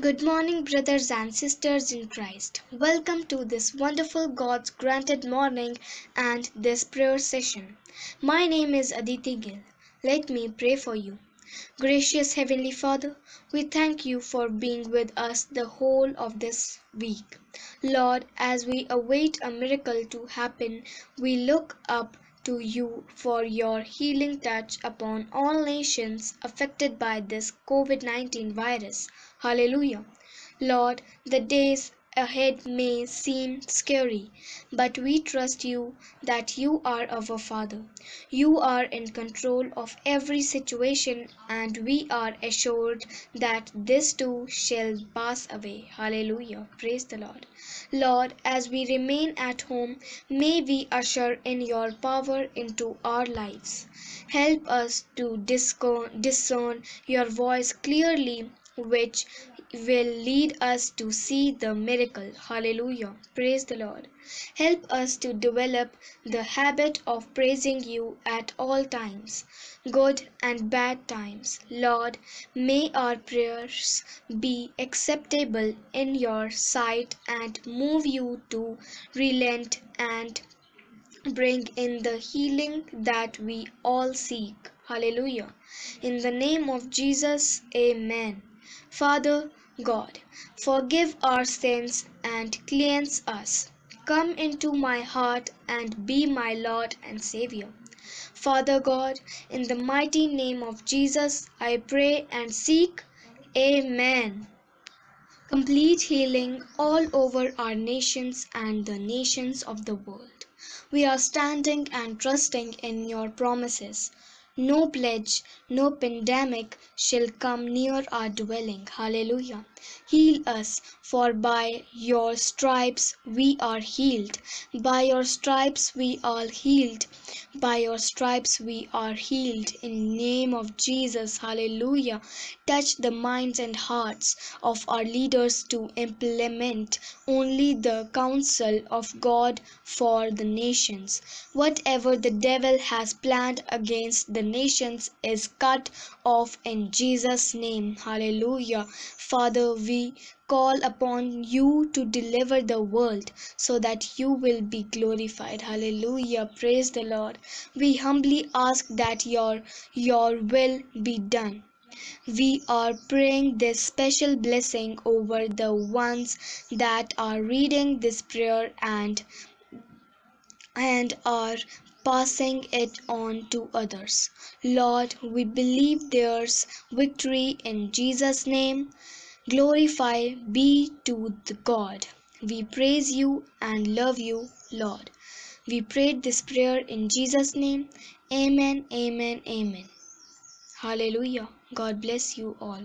Good morning, brothers and sisters in Christ. Welcome to this wonderful God's granted morning and this prayer session. My name is Aditi Gill. Let me pray for you. Gracious Heavenly Father, we thank you for being with us the whole of this week. Lord, as we await a miracle to happen, we look up to you for your healing touch upon all nations affected by this COVID 19 virus. Hallelujah. Lord, the days ahead may seem scary, but we trust you that you are our Father. You are in control of every situation, and we are assured that this too shall pass away. Hallelujah. Praise the Lord. Lord, as we remain at home, may we usher in your power into our lives. Help us to discern your voice clearly which will lead us to see the miracle. Hallelujah. Praise the Lord. Help us to develop the habit of praising you at all times, good and bad times. Lord, may our prayers be acceptable in your sight and move you to relent and bring in the healing that we all seek. Hallelujah. In the name of Jesus, Amen. Father God, forgive our sins and cleanse us. Come into my heart and be my Lord and Savior. Father God, in the mighty name of Jesus, I pray and seek. Amen. Complete healing all over our nations and the nations of the world. We are standing and trusting in your promises. No pledge, no pandemic shall come near our dwelling. Hallelujah. Heal us, for by your stripes we are healed. By your stripes we are healed. By your stripes we are healed. In name of Jesus. Hallelujah. Touch the minds and hearts of our leaders to implement only the counsel of God for the nations. Whatever the devil has planned against the nations is cut off in Jesus' name. Hallelujah. Father, we call upon you to deliver the world so that you will be glorified. Hallelujah. Praise the Lord. We humbly ask that your your will be done. We are praying this special blessing over the ones that are reading this prayer and and are passing it on to others. Lord, we believe there's victory in Jesus' name. Glorify be to the God. We praise you and love you, Lord. We prayed this prayer in Jesus' name. Amen, amen, amen. Hallelujah. God bless you all.